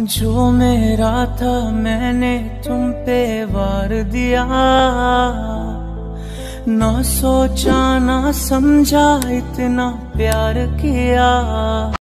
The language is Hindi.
जो मेरा था मैंने तुम पे वार दिया। ना सोचा, ना समझा, इतना प्यार किया।